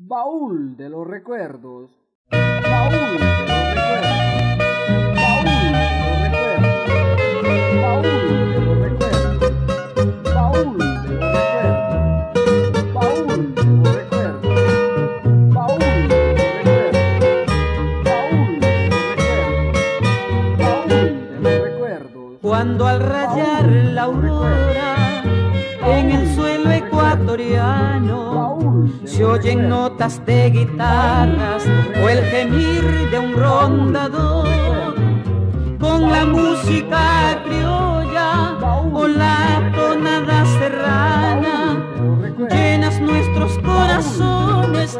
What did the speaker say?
Baúl de los recuerdos. Baúl de los recuerdos. Baúl de los recuerdos. Baúl de los recuerdos. Baúl de los recuerdos. Baúl de los recuerdos. Baúl de los recuerdos. Baúl de los recuerdos. Cuando al rayar la aurora gregoriano se oyen notas de guitarras o el gemir de un rondador. Con la música criolla o la tonada serrana llenas nuestros corazones